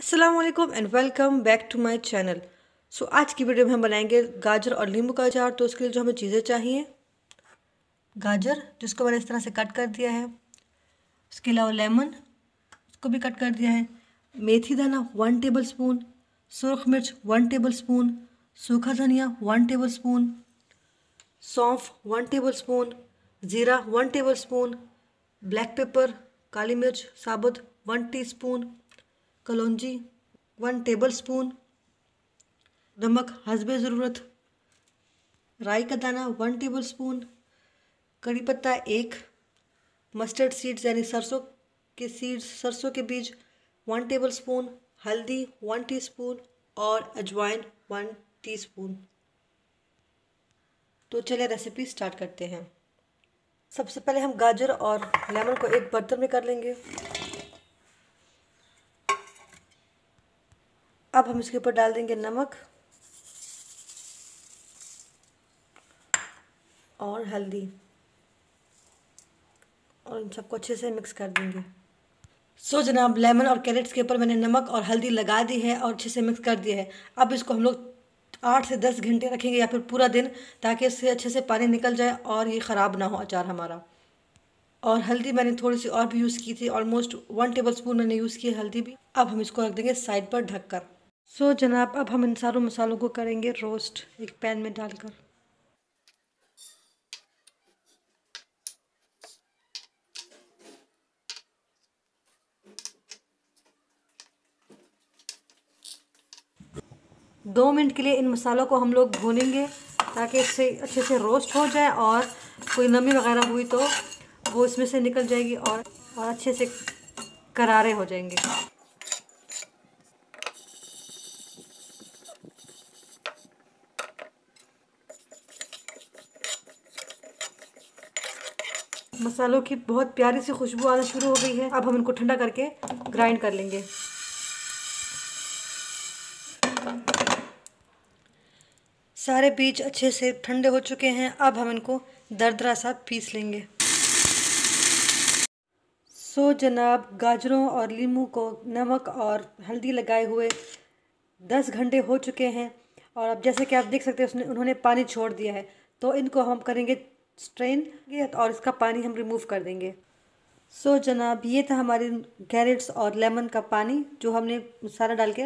Aslam and welcome back to my channel so आज की video में हम बनाएँगे गाजर और नींबू का अचार। तो उसके लिए जो हमें चीज़ें चाहिए, गाजर जिसको मैंने इस तरह से कट कर दिया है। उसके अलावा लेमन उसको भी कट कर दिया है। मेथी दाना वन टेबल स्पून सुरख मिर्च वन टेबल स्पून सूखा धनिया वन टेबल स्पून सौंफ वन टेबल स्पून ज़ीरा one table spoon black pepper काली मिर्च, साबुत वन टीस्पून कलौंजी वन टेबल स्पून नमक, हसबे ज़रूरत, राई का दाना वन टेबल स्पून कड़ी पत्ता, एक मस्टर्ड सीड्स यानी सरसों के सीड्स सरसों के बीज वन टेबल स्पून हल्दी वन टीस्पून और अजवाइन वन टीस्पून तो चलिए रेसिपी स्टार्ट करते हैं। सबसे पहले हम गाजर और लेमन को एक बर्तन में कर लेंगे। अब हम इसके ऊपर डाल देंगे नमक और हल्दी। और इन सबको अच्छे से मिक्स कर देंगे। सो so, जनाब लेमन और कैरेट्स के ऊपर मैंने नमक और हल्दी लगा दी है और अच्छे से मिक्स कर दिया है। अब इसको हम लोग आठ से दस घंटे रखेंगे या फिर पूरा दिन ताकि इससे अच्छे से पानी निकल जाए और ये ख़राब ना हो अचार हमारा। और हल्दी मैंने थोड़ी सी और भी यूज़ की थी ऑलमोस्ट वन टेबल स्पून मैंने यूज़ की हल्दी भी। अब हम इसको रख देंगे साइड पर ढककर। सो so, जनाब अब हम इन सारों मसालों को करेंगे रोस्ट एक पैन में डालकर। दो मिनट के लिए इन मसालों को हम लोग भूनेंगे ताकि इससे अच्छे से रोस्ट हो जाए और कोई नमी वगैरह हुई तो वो इसमें से निकल जाएगी और और अच्छे से करारे हो जाएँगे। मसालों की बहुत प्यारी सी खुशबू आना शुरू हो गई है। अब हम इनको ठंडा करके ग्राइंड कर लेंगे। सारे बीज अच्छे से ठंडे हो चुके हैं। अब हम इनको दरदरा सा पीस लेंगे। सो जनाब, गाजरों और लीमू को नमक और हल्दी लगाए हुए दस घंटे हो चुके हैं। और अब जैसे कि आप देख सकते हैं, उसने, उन्होंने पानी छोड़ दिया है। तो इनको हम करेंगे स्ट्रेन और इसका पानी हम रिमूव कर देंगे। सो so, जनाब ये था हमारे कैरेट्स और लेमन का पानी जो हमने सारा डाल के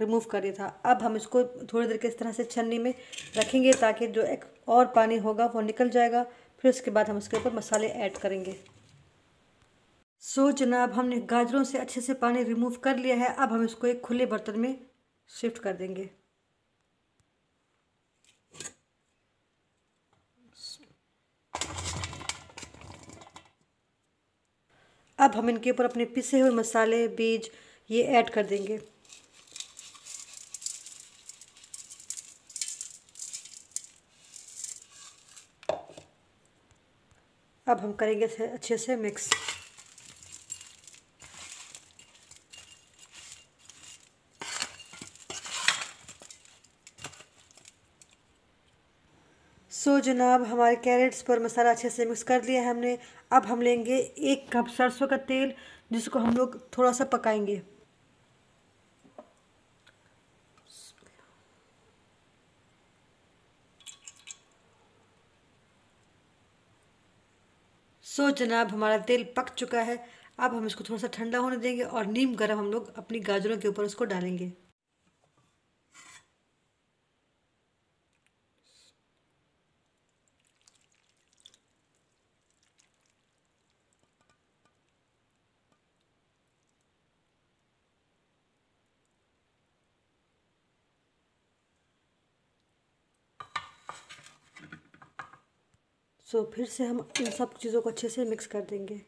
रिमूव कर दिया था। अब हम इसको थोड़ी देर के इस तरह से छन्नी में रखेंगे ताकि जो एक और पानी होगा वो निकल जाएगा। फिर उसके बाद हम इसके ऊपर मसाले ऐड करेंगे। सो so, जनाब हमने गाजरों से अच्छे से पानी रिमूव कर लिया है। अब हम इसको एक खुले बर्तन में शिफ्ट कर देंगे। अब हम इनके ऊपर अपने पिसे हुए मसाले, बीज ये ऐड कर देंगे। अब हम करेंगे इसे अच्छे से मिक्स। सो so, जनाब हमारे कैरेट्स पर मसाला अच्छे से मिक्स कर लिया है हमने। अब हम लेंगे एक कप सरसों का तेल जिसको हम लोग थोड़ा सा पकाएँगे। सो so, जनाब हमारा तेल पक चुका है। अब हम इसको थोड़ा सा ठंडा होने देंगे और नीम गर्म हम लोग अपनी गाजरों के ऊपर उसको डालेंगे। सो so, फिर से हम इन सब चीज़ों को अच्छे से मिक्स कर देंगे।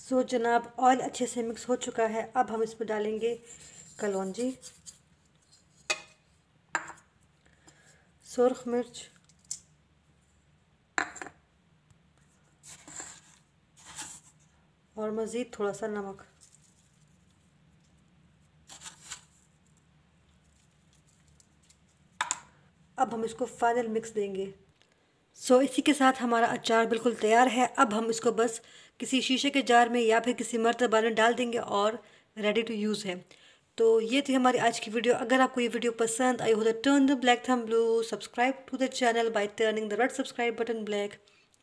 सो so, जनाब ऑयल अच्छे से मिक्स हो चुका है। अब हम इसमें डालेंगे कलौजी। सुरख मिर्च। और मज़ीद थोड़ा सा नमक। अब हम इसको फाइनल मिक्स देंगे। सो so, इसी के साथ हमारा अचार बिल्कुल तैयार है। अब हम इसको बस किसी शीशे के जार में या फिर किसी मर्तबा में डाल देंगे और रेडी टू यूज़ है। तो ये थी हमारी आज की वीडियो अगर आपको ये वीडियो पसंद आई हो तो turn the black thumb blue subscribe to the channel by turning the red subscribe button black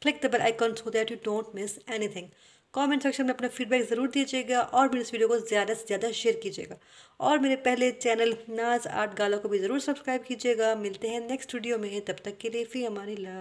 click the bell icon so that you don't miss anything comment section में अपना फीडबैक ज़रूर दीजिएगा और मेरे इस वीडियो को ज़्यादा से ज़्यादा शेयर कीजिएगा। और मेरे पहले चैनल नाज आर्ट गाला को भी ज़रूर सब्सक्राइब कीजिएगा। मिलते हैं नेक्स्ट वीडियो में। तब तक के लिए फ़ी हमारी ला